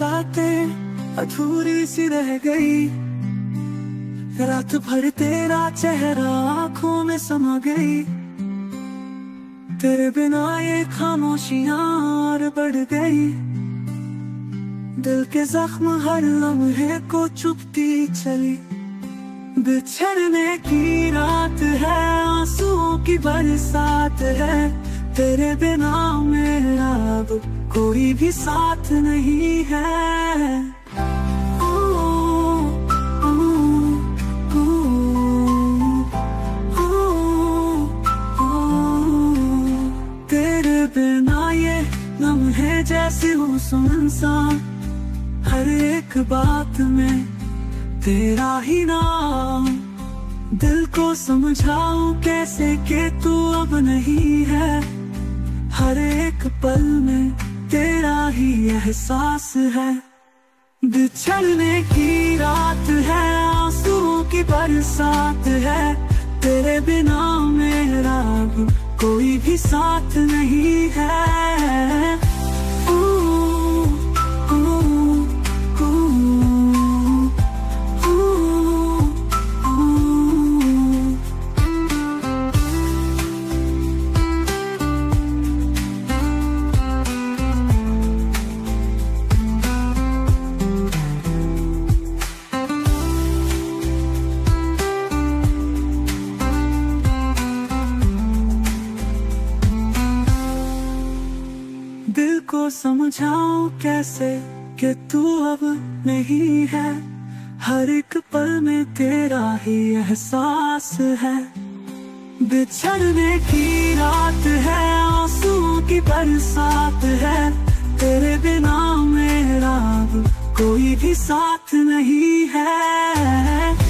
बातें अधूरी सी रह गई। रात भर तेरा चेहरा आँखों में समा गई। तेरे बिना ये खामोशियाँ और बढ़ गई। दिल के जख्म हर लम्हे को चुपती चली। बिछड़ने की रात है, आंसुओं की बरसात है। तेरे बिना मेरा अब कोई भी साथ नहीं है। ओ, तेरे बिना ये लम्हे जैसे हो सुनसान हर एक बात में तेरा ही नाम। दिल को समझाऊं कैसे के तू अब नहीं है। हर एक पल में तेरा ही एहसास है। बिछड़ने की रात है, आंसुओं की बरसात है। तेरे बिना मेरा कोई भी साथ नहीं है। को समझाऊं कैसे कि तू अब नहीं है? हर एक पल में तेरा ही एहसास है। बिछड़ने की रात है, आंसुओं की बरसात है। तेरे बिना मेरा अब कोई भी साथ नहीं है।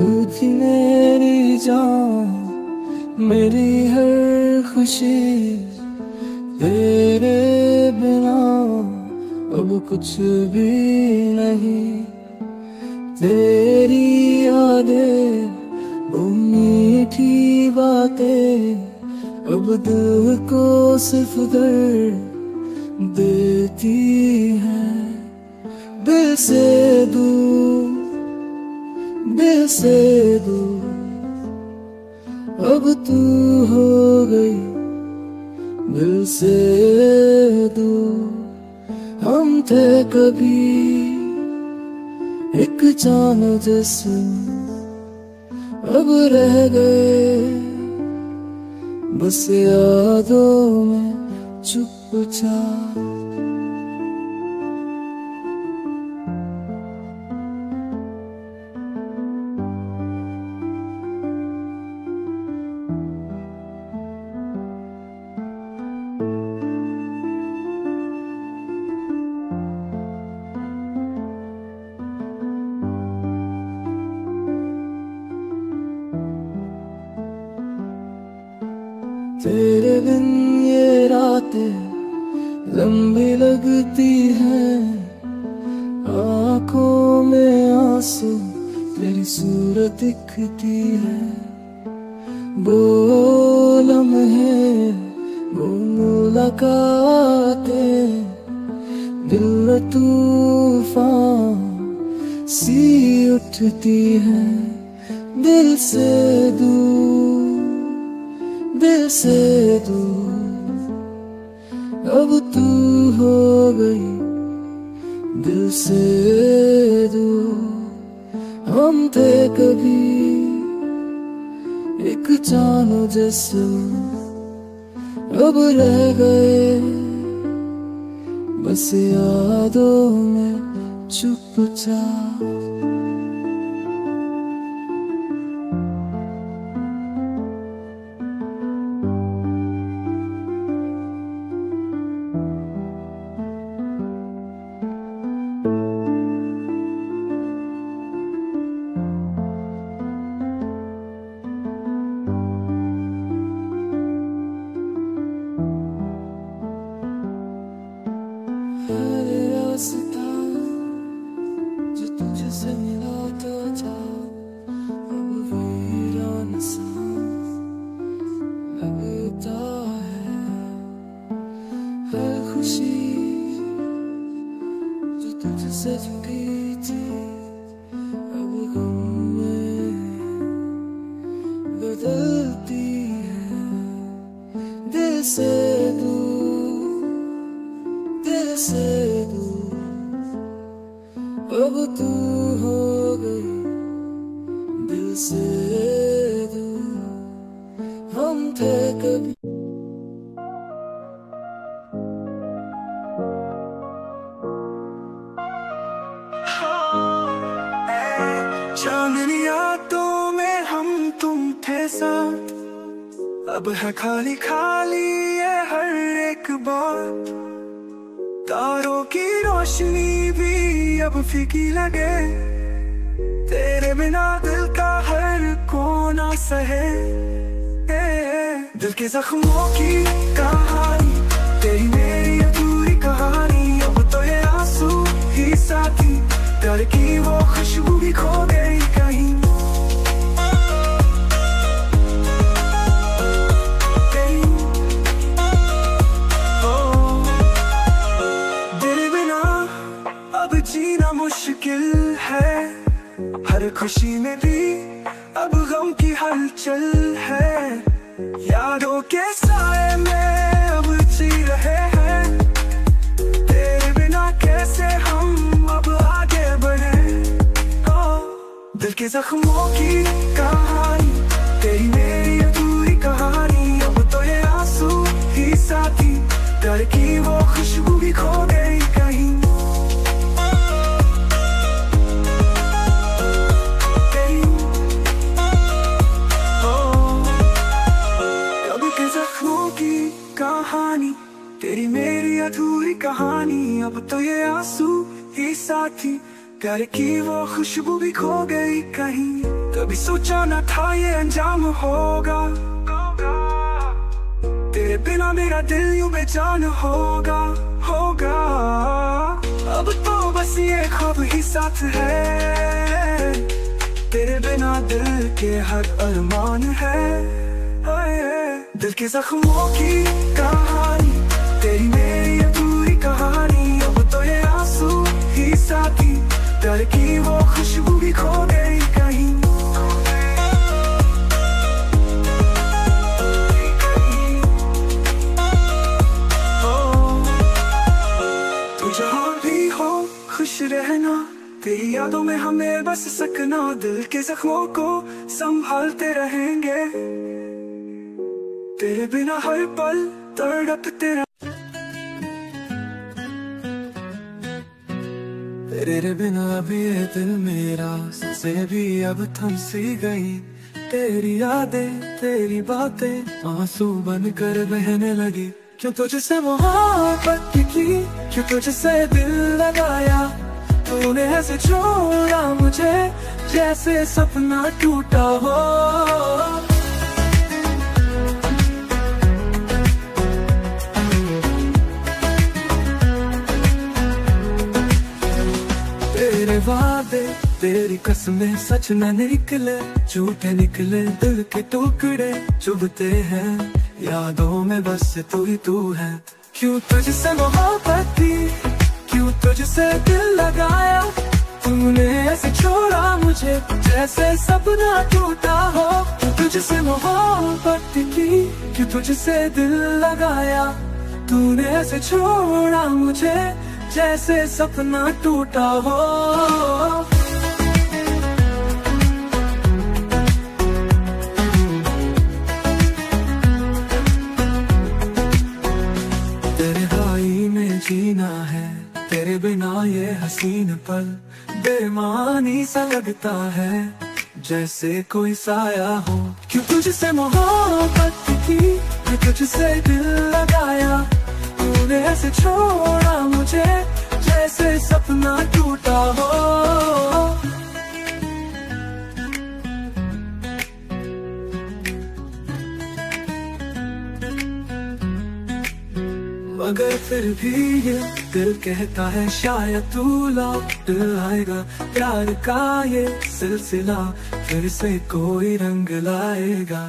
थी मेरी जान, मेरी हर खुशी, तेरे बिना अब कुछ भी नहीं। तेरी यादें, वो मीठी बातें, अब दिल को सिर्फ़ दर्द देती हैं। दिल से दूर से दूर अब तू हो गई दिल से दूर हम थे कभी एक जान जैसे। अब रह गए बस यादों में चुपचाप। तेरे बिन ये रातें लंबी लगती हैं। आँखों में आँसू तेरी सूरत दिखती है। वो है, वो मुलाकातें। दिल में तूफ़ान सी उठती है। दिल से दूर दिल से दूर, अब तू हो गई दिल से दूर। हम थे कभी एक जानो जैसे, अब रह गए बस यादों में चुपचाप। Jessica. अब है खाली खाली ये हर एक बात तारों की रोशनी भी अब फीकी लगे। तेरे बिना दिल का हर कोना सहे। ए, दिल के जख्मों की कहानी तेरी मेरी अधूरी कहानी। अब तो ये आँसू ही साथी प्यार की वो खुशबू भी खो गई। हर खुशी में भी अब गम की हलचल है। यादों के साए में अब जी रहे हैं। तेरे बिना कैसे हम अब आगे बढ़े? ओ, दिल के जख्मों की कहानी तेरी मेरी अधूरी कहानी। अब तो ये आँसू ही साथी डर की वो खुशबू भी खो गई। कहानी, अब तो ये आँसू ही साथी। प्यार की वो खुशबू भी खो गई कहीं। कभी सोचा न था ये अंजाम होगा। तेरे बिना मेरा दिल यूँ बेचान होगा। होगा। अब तो बस ये ख्वाब ही साथ है। तेरे बिना दिल के हर अरमान है। दिल के जख्मों की कहानी, तेरी प्यार की वो खुशबू भी खो गई कहीं। तू जहाँ भी हो, खुश रहना। तेरी यादों में हमें बस सकना, दिल के जख्मों को संभालते रहेंगे। तेरे बिना हर पल तड़पते तेरे बिना भी ये दिल मेरा से भी अब थम सी गई। तेरी यादें, तेरी बातें, आँसू बन कर बहने लगी। क्यों तुझसे मोहब्बत की, क्यों तुझसे दिल लगाया? तूने ऐसे छोड़ा मुझे, जैसे सपना टूटा हो। तेरी कसमें सच न निकले, झूठे निकले दिल के टुकड़े, चुभते हैं, यादों में बस तू ही तू है। क्यों तुझसे मोहब्बत की क्यों तुझसे दिल लगाया? तूने ऐसे छोड़ा मुझे, जैसे सपना टूटा हो। क्यों तुझसे मोहब्बत की क्यों तुझसे दिल लगाया? तूने ऐसे छोड़ा मुझे, जैसे सपना टूटा हो। लगता है जैसे कोई साया हो। क्यों तुझसे मोहब्बत की, मैं तुझसे दिल लगाया। तूने ऐसे छोड़ा मुझे जैसे सपना टूटा हो। मगर फिर भी ये दिल कहता है, शायद तू लौट आएगा। प्यार का ये सिलसिला फिर से कोई रंग लाएगा।